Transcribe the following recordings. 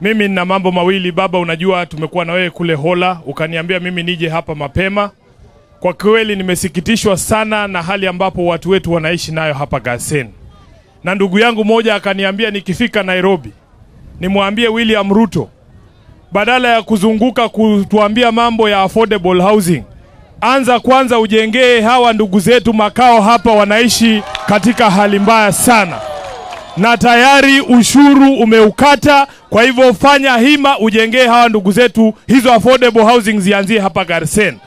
Mimi nina mambo mawili baba. Unajua tumekuwa na wewe kule Hola, ukaniambia mimi nije hapa mapema. Kwa kweli nimesikitishwa sana na hali ambapo watu wetu wanaishi nayo hapa Garsen, na ndugu yangu moja akaniambia nikifika Nairobi nimwambie William Ruto badala ya kuzunguka kutuambia mambo ya affordable housing, anza kwanza ujengee hawa ndugu zetu makao hapa, wanaishi katika hali mbaya sana na tayari ushuru umeukata. Kwa hivyo fanya hima ujengee hawa ndugu zetu hizo affordable housing zianzie hapa Garsen.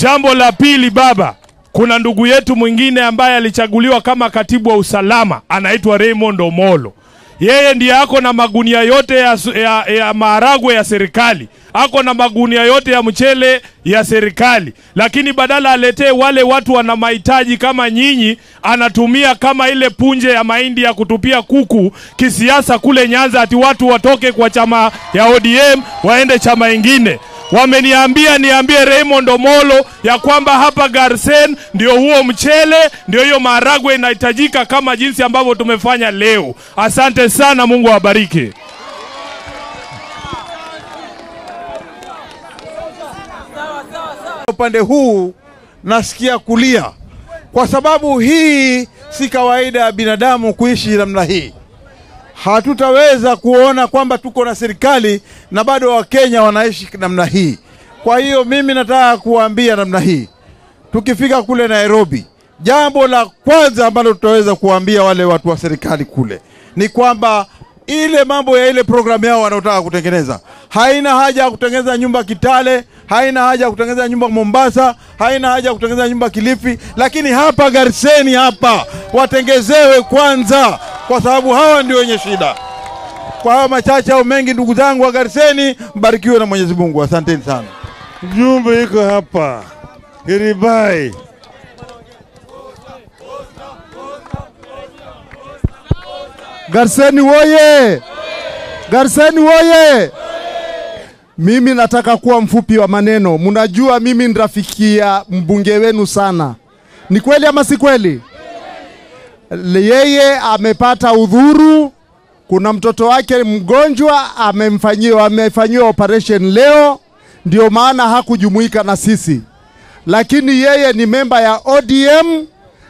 Jambo la pili, baba, kuna ndugu yetu mwingine ambaye alichaguliwa kama katibu wa usalama anaitwa Raymond Omolo. Yeye ndiye ako na magunia yote ya, ya, ya maharagwe ya serikali, ako na magunia yote ya mchele ya serikali, lakini badala aletee wale watu wana mahitaji kama nyinyi, anatumia kama ile punje ya mahindi ya kutupia kuku kisiasa kule Nyanza, ati watu watoke kwa chama ya ODM waende chama ingine. Wameniambia niambie Raymond Omolo ya kwamba hapa Garsen ndio huo mchele, ndio hiyo maharagwe inahitajika kama jinsi ambavyo tumefanya leo. Asante sana, Mungu awabariki. upande huu nasikia kulia, kwa sababu hii si kawaida ya binadamu kuishi namna hii. Hatutaweza kuona kwamba tuko na serikali na bado Wakenya wanaishi namna hii. Kwa hiyo mimi nataka kuwaambia namna hii, tukifika kule Nairobi, jambo la kwanza ambalo tutaweza kuwaambia wale watu wa serikali kule ni kwamba ile mambo ya ile programu yao wanaotaka kutengeneza. Haina haja ya kutengeneza nyumba Kitale, haina haja ya kutengeneza nyumba Mombasa, haina haja ya kutengeneza nyumba Kilifi, lakini hapa Garseni hapa watengezewe kwanza, kwa sababu hawa ndio wenye shida. Kwa hayo machache au mengi, ndugu zangu wa Garseni, mbarikiwe na Mwenyezi Mungu. Asanteni sana. Mjumbe iko hapa Hiribai. Garseni woye! Garseni woye! Mimi nataka kuwa mfupi wa maneno. Mnajua mimi ni rafiki ya mbunge wenu sana. Ni kweli ama si kweli? Yeye amepata udhuru, kuna mtoto wake mgonjwa amemfanyiwa amefanyiwa operation leo, ndio maana hakujumuika na sisi, lakini yeye ni memba ya ODM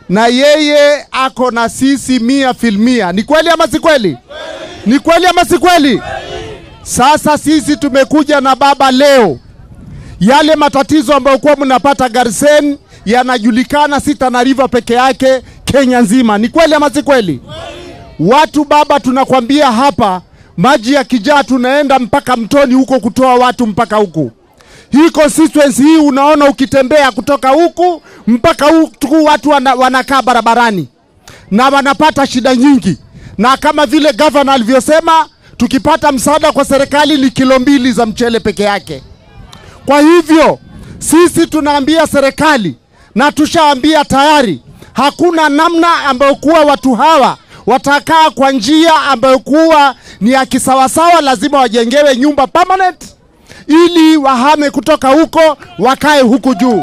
na yeye ako na sisi mia filmia. Ni kweli ama si kweli? Ni kweli ama si kweli? Sasa sisi tumekuja na baba leo, yale matatizo ambayo kuwa mnapata Garsen yanajulikana si Tana River peke yake, Kenya nzima. Ni kweli ama si kweli? Watu baba, tunakwambia hapa, maji ya kijaa, tunaenda mpaka mtoni huko kutoa watu mpaka huku hii constituency hii unaona ukitembea kutoka huku mpaka huku watu wana, wanakaa barabarani na wanapata shida nyingi, na kama vile gavana alivyosema, tukipata msaada kwa serikali ni kilo mbili za mchele peke yake. Kwa hivyo sisi tunaambia serikali na tushaambia tayari, hakuna namna ambayo kuwa watu hawa watakaa kwa njia ambayo kuwa ni ya kisawasawa, lazima wajengewe nyumba permanent ili wahame kutoka huko wakae huku juu.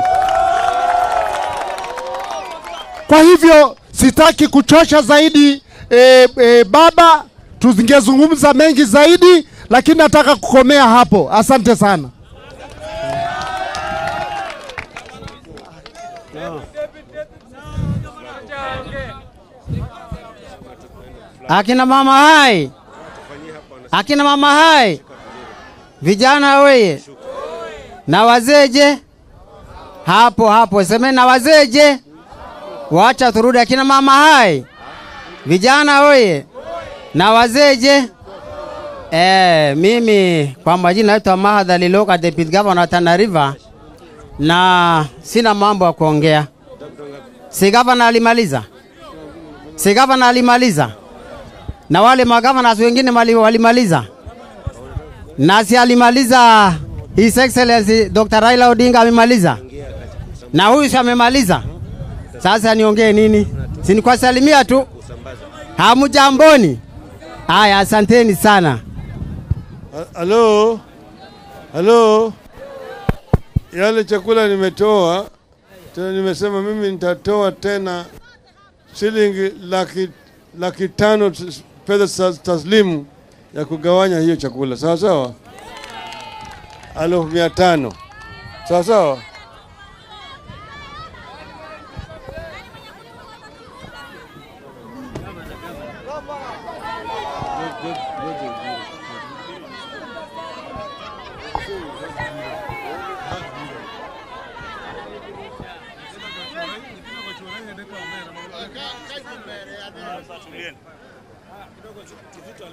Kwa hivyo sitaki kuchosha zaidi e, e, baba, tuzingezungumza mengi zaidi, lakini nataka kukomea hapo. Asante sana. Akina mama hai, akina mama hai, vijana weye na wazeje, hapo hapo. Seme na wazeje, wacha turudi. Akina mama hai, vijana weye na wazeje. Eh, mimi kwa majina naitwa Mahadha Liloka, Deputy Governor Tana River, na sina mambo ya kuongea. Si gavana alimaliza, si gavana alimaliza na wale magavana wengine mali- walimaliza, na si alimaliza His Excellency Dr. Raila Odinga amemaliza, na huyu si amemaliza. Sasa niongee nini? Si salimia tu. Hamujamboni? Haya, asanteni sana. Halo, halo, yale chakula nimetoa tena, nimesema mimi nitatoa tena shilingi laki, laki tano tas- taslimu ya kugawanya hiyo chakula, sawa sawa, elfu mia tano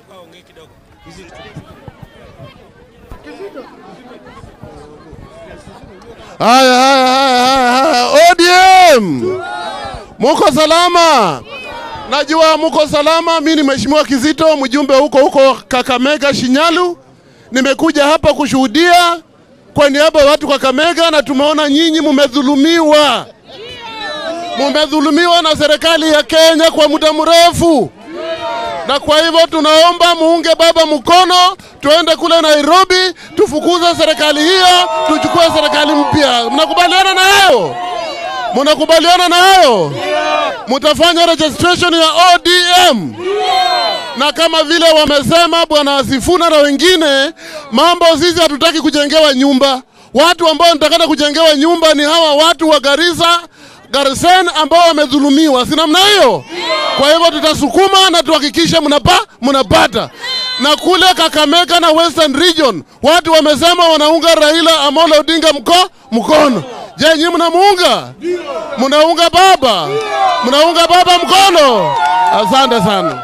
sawa Kizito. Haya, haya, haya, haya, haya. ODM muko salama? Najua muko salama. Mimi ni Mheshimiwa Kizito, mjumbe huko huko Kakamega, Shinyalu. Nimekuja hapa kushuhudia kwa niaba ya watu Kakamega, na tumeona nyinyi mumedhulumiwa, mumedhulumiwa na serikali ya Kenya kwa muda mrefu na kwa hivyo tunaomba muunge baba mkono, tuende kule Nairobi, tufukuze serikali hiyo, tuchukue serikali mpya. Mnakubaliana na hayo? Mnakubaliana na hayo? Mtafanya registration ya ODM na kama vile wamesema bwana Asifuna na wengine, mambo sisi hatutaki kujengewa nyumba. Watu ambao wanatakana kujengewa nyumba ni hawa watu wa Garissa Garsen ambao wamedhulumiwa, si namna hiyo? Kwa hivyo tutasukuma na tuhakikishe mnapa, mnapata na kule Kakamega na Western Region watu wamesema wanaunga Raila Amolo Odinga mko mkono. Je, nyinyi mnamuunga? Mnaunga baba? Mnaunga baba mkono? Asante sana.